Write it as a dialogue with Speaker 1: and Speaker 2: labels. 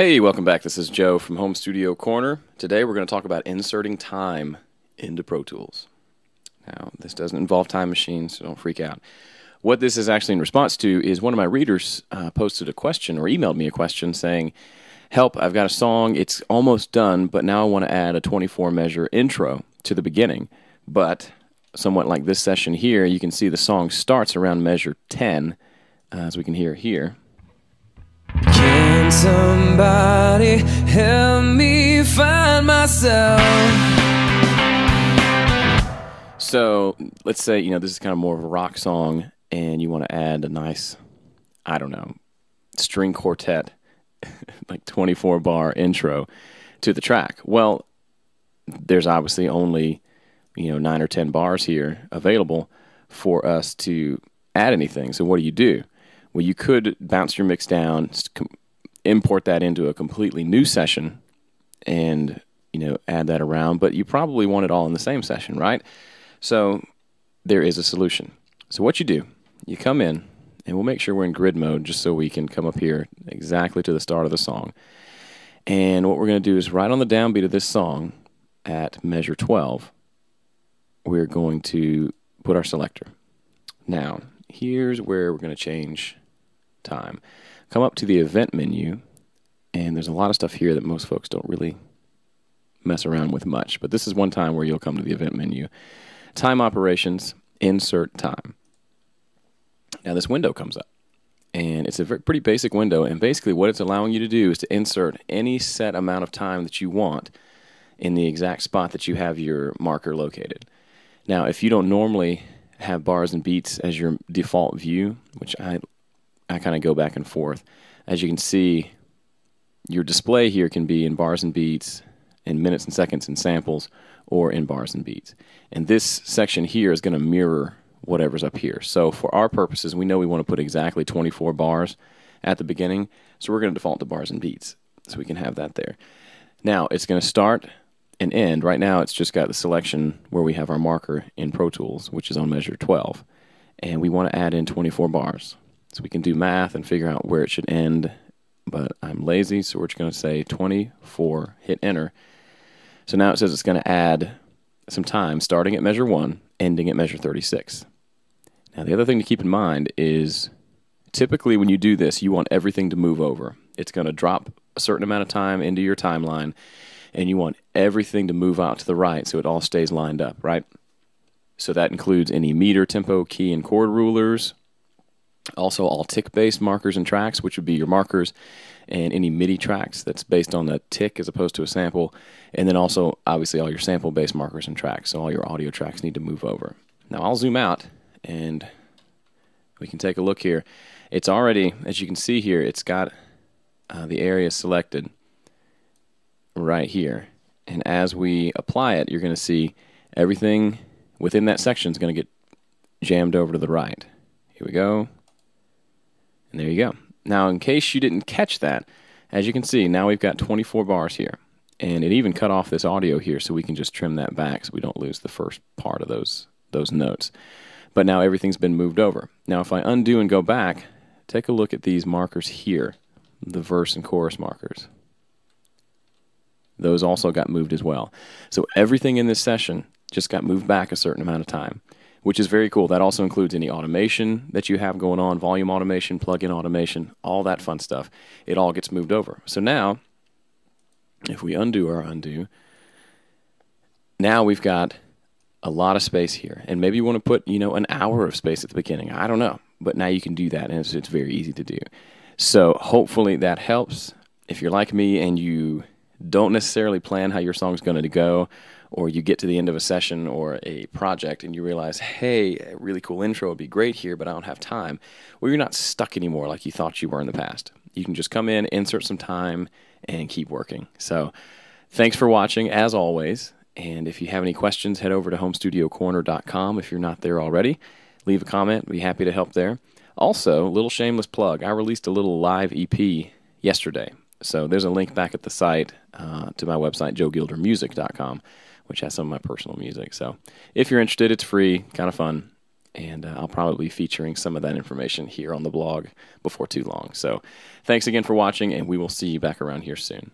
Speaker 1: Hey, welcome back. This is Joe from Home Studio Corner. Today we're going to talk about inserting time into Pro Tools. Now, this doesn't involve time machines, so don't freak out. What this is actually in response to is one of my readers uh, posted a question or emailed me a question saying, Help, I've got a song, it's almost done, but now I want to add a 24 measure intro to the beginning. But somewhat like this session here, you can see the song starts around measure 10, uh, as we can hear here.
Speaker 2: Somebody help me find myself?
Speaker 1: So let's say, you know, this is kind of more of a rock song and you want to add a nice, I don't know, string quartet, like 24 bar intro to the track. Well, there's obviously only, you know, nine or 10 bars here available for us to add anything. So what do you do? Well, you could bounce your mix down, import that into a completely new session, and you know add that around. But you probably want it all in the same session, right? So there is a solution. So what you do, you come in, and we'll make sure we're in grid mode just so we can come up here exactly to the start of the song. And what we're going to do is right on the downbeat of this song at measure 12, we're going to put our selector. Now, here's where we're going to change time. Come up to the event menu, and there's a lot of stuff here that most folks don't really mess around with much. But this is one time where you'll come to the event menu. Time operations, insert time. Now this window comes up. And it's a very, pretty basic window. And basically, what it's allowing you to do is to insert any set amount of time that you want in the exact spot that you have your marker located. Now, if you don't normally have bars and beats as your default view, which I I kind of go back and forth. As you can see, your display here can be in bars and beats, in minutes and seconds and samples, or in bars and beats. And this section here is going to mirror whatever's up here. So for our purposes, we know we want to put exactly 24 bars at the beginning, so we're going to default to bars and beats, so we can have that there. Now, it's going to start and end. Right now, it's just got the selection where we have our marker in Pro Tools, which is on measure 12. And we want to add in 24 bars. So we can do math and figure out where it should end, but I'm lazy, so we're just going to say 24, hit enter. So now it says it's going to add some time starting at measure 1, ending at measure 36. Now, the other thing to keep in mind is typically when you do this, you want everything to move over. It's going to drop a certain amount of time into your timeline, and you want everything to move out to the right so it all stays lined up, right? So that includes any meter, tempo, key, and chord rulers, also, all tick based markers and tracks, which would be your markers and any MIDI tracks that's based on the tick as opposed to a sample. And then also, obviously, all your sample based markers and tracks. So, all your audio tracks need to move over. Now, I'll zoom out and we can take a look here. It's already, as you can see here, it's got uh, the area selected right here. And as we apply it, you're going to see everything within that section is going to get jammed over to the right. Here we go. And there you go. Now, in case you didn't catch that, as you can see, now we've got 24 bars here. And it even cut off this audio here so we can just trim that back so we don't lose the first part of those, those notes. But now everything's been moved over. Now, if I undo and go back, take a look at these markers here, the verse and chorus markers. Those also got moved as well. So everything in this session just got moved back a certain amount of time which is very cool. That also includes any automation that you have going on, volume automation, plug-in automation, all that fun stuff. It all gets moved over. So now, if we undo our undo, now we've got a lot of space here. And maybe you want to put, you know, an hour of space at the beginning. I don't know. But now you can do that, and it's, it's very easy to do. So hopefully that helps. If you're like me and you don't necessarily plan how your song's going to go, or you get to the end of a session or a project and you realize, hey, a really cool intro would be great here, but I don't have time. Well, you're not stuck anymore like you thought you were in the past. You can just come in, insert some time, and keep working. So, thanks for watching as always. And if you have any questions, head over to homestudiocorner.com if you're not there already. Leave a comment, be happy to help there. Also, little shameless plug I released a little live EP yesterday. So, there's a link back at the site uh, to my website, joegildermusic.com which has some of my personal music. So if you're interested, it's free, kind of fun, and uh, I'll probably be featuring some of that information here on the blog before too long. So, thanks again for watching, and we will see you back around here soon.